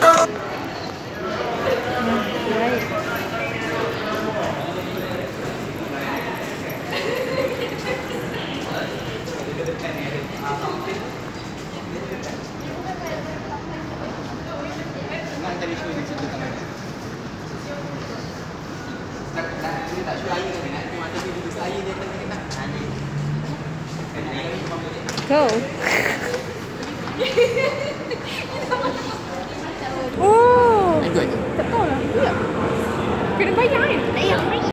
Go. tak show air. Kan.